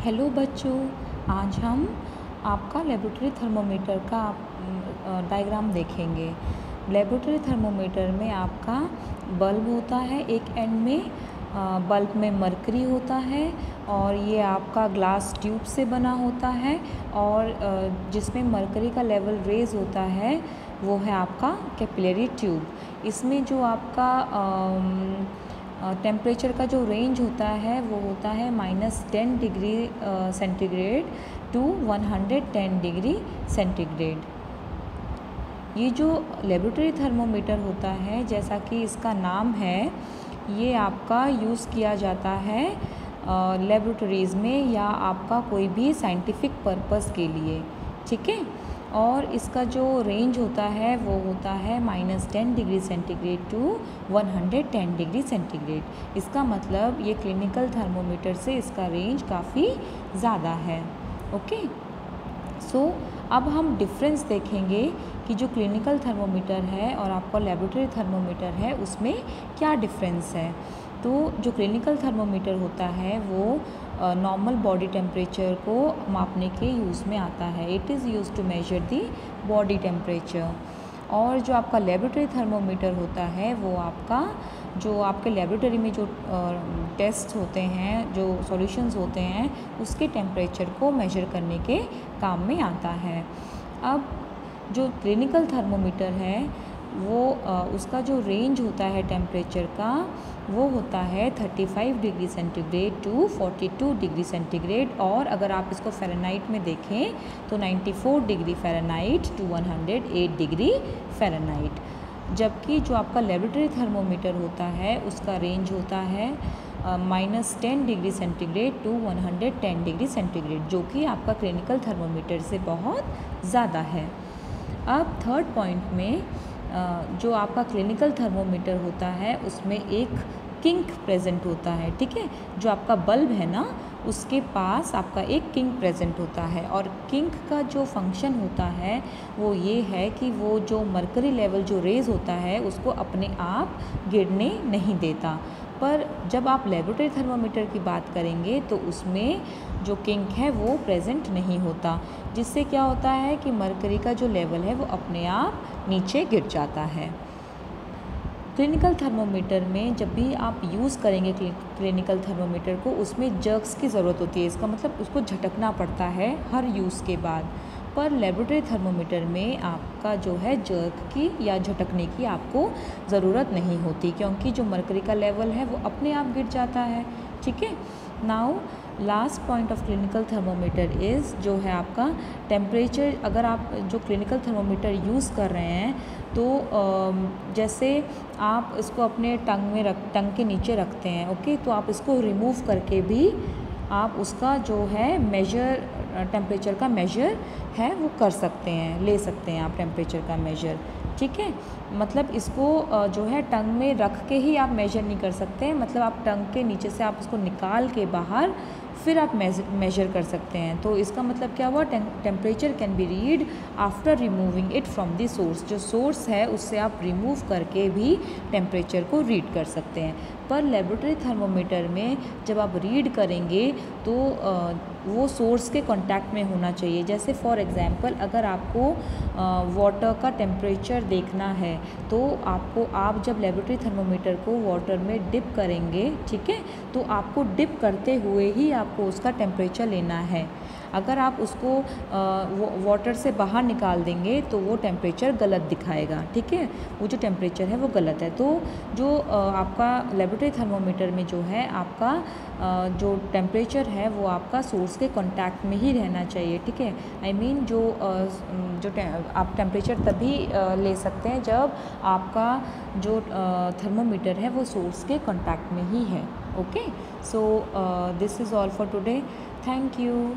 Hello बच्चों, आज हम आपका लेबोरेटरी थर्मोमीटर का डायग्राम देखेंगे। लेबोरेटरी थर्मोमीटर में आपका बल्ब होता है, एक एंड में बल्ब में मरकरी होता है और ये आपका ग्लास ट्यूब से बना होता है और जिसमें मरकरी का लेवल रेज होता है, वो है आपका कैपिलरी ट्यूब इसमें जो आपका टेम्परेचर का जो रेंज होता है, वो होता है minus ten degree centigrade to one hundred ten degree centigrade ये जो लेबोरेटरी थर्मोमीटर होता है, जैसा कि इसका नाम है, ये आपका यूज़ किया जाता है लेबोरेटरीज़ में या आपका कोई भी साइंटिफिक पर्पस के लिए। ठीक है? और इसका जो रेंज होता है वो होता है minus ten degree centigrade to one hundred ten degree centigrade इसका मतलब ये क्लिनिकल थर्मोमीटर से इसका रेंज काफ़ी ज़्यादा है ओके सो so, अब हम डिफरेंस देखेंगे कि जो क्लिनिकल थर्मोमीटर है और आपका लेबोरेटरी थर्मोमीटर है उसमें क्या डिफरेंस है? तो जो क्लिनिकल थर्मोमीटर होता है वो नॉर्मल बॉडी टेम्परेचर को मापने के यूज़ में आता है। It is use to measure the body temperature और जो आपका लेबोरेटरी थर्मोमीटर होता है, वो आपका, जो आपके लेबोरेटरी में जो टेस्ट होते हैं, जो सॉल्यूशंस होते हैं, उसके टेम्परेचर को मेजर करने के काम में आता है। अब जो क्लिनिकल थर्मोमीटर है वो उसका जो रेंज होता है टेम्परेचर का, वो होता है 35 degree centigrade to 42 degree centigrade और अगर आप इसको फ़ारेनहाइट में देखें तो 94 degree Fahrenheit to 108 degree Fahrenheit जबकि जो आपका लेबोरेटरी थर्मोमीटर होता है, उसका रेंज होता है minus ten degree centigrade to 110 degree centigrade जो कि आपका क्लिनिकल थर्मोमीटर से बहुत ज़्यादा है। अब थर्ड पॉइंट में जो आपका क्लिनिकल थर्मोमीटर होता है, उसमें एक किंक प्रेजेंट होता है, ठीक है? जो आपका बल्ब है ना, उसके पास आपका एक किंक प्रेजेंट होता है और किंक का जो फ़ंक्शन होता है, वो ये है कि वो जो मरकरी लेवल जो रेज होता है, उसको अपने आप गिरने नहीं देता। पर जब आप लेबोरेटरी थर्मोमीटर की बात करेंगे तो उसमें जो किंक है, वो प्रेजेंट नहीं होता। जिससे क्या होता है कि मरकरी का जो लेवल है, वो अपने आप नीचे गिर जाता है। क्लिनिकल थर्मोमीटर में जब भी आप यूज़ करेंगे क्लिनिकल थर्मोमीटर को, उसमें जर्क्स की ज़रूरत होती है। इसका मतलब उसको झटकना पड़ता है हर यूज़ के बाद। पर लेबोरेटरी थर्मोमीटर में आपका जो है जर्क की या झटकने की आपको ज़रूरत नहीं होती, क्योंकि जो मरकरी का लेवल है वो अपने आप गिर जाता है। ठीक है? Now last point of clinical thermometer is जो है आपका टेम्परेचर अगर आप जो क्लिनिकल थर्मोमीटर यूज़ कर रहे हैं तो जैसे आप इसको अपने टंग में रख, टंग के नीचे रखते हैं, ओके? तो आप इसको रिमूव करके भी आप उसका जो है मेजर टेम्परेचर का मेजर है, वो कर सकते हैं, ले सकते हैं आप टेम्परेचर का मेजर ठीक है? मतलब इसको जो है टंग में रख के ही आप मेजर नहीं कर सकते मतलब आप टंग के नीचे से आप उसको निकाल के बाहर फिर आप मेजर कर सकते हैं। तो इसका मतलब क्या हुआ? Temperature can be read after removing it from the source जो सोर्स है, उससे आप रिमूव करके भी टेम्परेचर को रीड कर सकते हैं। पर लेबोरेटरी थर्मोमीटर में जब आप रीड करेंगे तो वो सोर्स के कांटेक्ट में होना चाहिए। जैसे फॉर एग्ज़ाम्पल अगर आपको वाटर का टेम्परेचर देखना है तो आपको, आप जब लेबोरेटरी थर्मोमीटर को वाटर में डिप करेंगे, ठीक है? तो आपको डिप करते हुए ही आपको उसका टेम्परेचर लेना है। अगर आप उसको वाटर से बाहर निकाल देंगे तो वो टेम्परेचर गलत दिखाएगा, ठीक है? वो जो टेम्परेचर है वो गलत है। तो जो आपका लेबोरेटरी थर्मोमीटर में जो है, आपका जो टेम्परेचर है वो आपका सोर्स के कांटेक्ट में ही रहना चाहिए, ठीक है? आई मीन जो जो आप टेम्परेचर तभी ले सकते हैं जब आपका जो थर्मोमीटर है वो सोर्स के कांटेक्ट में ही है। okay? So uh, this is all for today. Thank you.